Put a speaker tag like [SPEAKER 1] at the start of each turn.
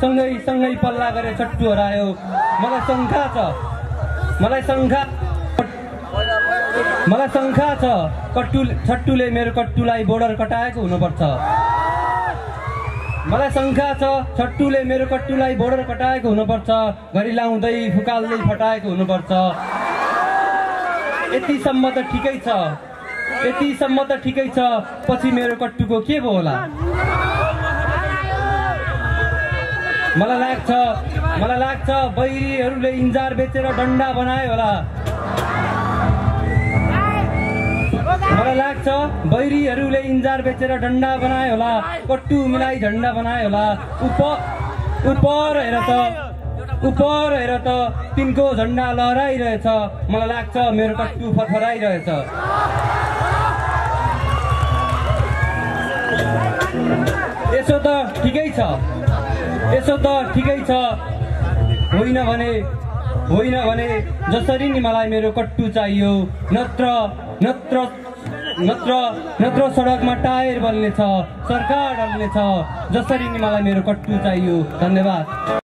[SPEAKER 1] सँगै सँगै पल्ला गरेर चट्टु हरायो। मलाई शङ्का छ। मलाई शङ्का मलाई शङ्का छ। कट्टु छट्टुले मेरो कट्टुलाई बोर्डर कटाएको हुनुपर्छ। मलाई शङ्का छ। छट्टुले मेरो कट्टुलाई बोर्डर कटाएको हुनुपर्छ। घरि लाउँदै फुकाल्दै फटाएको हुनुपर्छ। यतिसम्म त ठिकै छ। यतिसम्म त ठिकै छ। पछि मेरो कट्टुको के भयो होला? मलाई लाग्छ मलाई लाग्छ बैरीहरूले इन्जार बेचेर डन्डा बनायो होला। मलाई लाग्छ बैरीहरूले इन्जार बेचेर डन्डा बनायो होला कट्टु मिलाई झन्डा बनायो होला। उप उपर हेर त उपर हेर त तिनको झन्डा लहराइरहेछ। मलाई लाग्छ मेरो कट्टु फरफराइरहेछ। यसो त ठिकै छ। यसो त ठिकै छ। होइन भने होइन भने जसरी नि मलाई मेरो कट्टु चाहियो नत्र नत्र नत्र नत्र सडकमा टायर बल्नेछ सरकार ढल्नेछ जसरी नि मलाई मेरो कट्टु चाहियो। धन्यवाद।